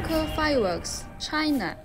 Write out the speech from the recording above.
Uncle Fireworks China.